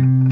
Mm-hmm.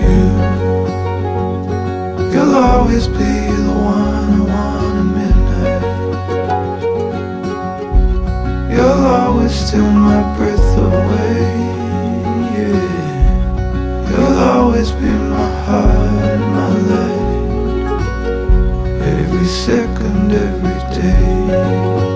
You, you'll always be the one I want at midnight. You'll always steal my breath away. You'll always be my heart, my life. Every second, every day.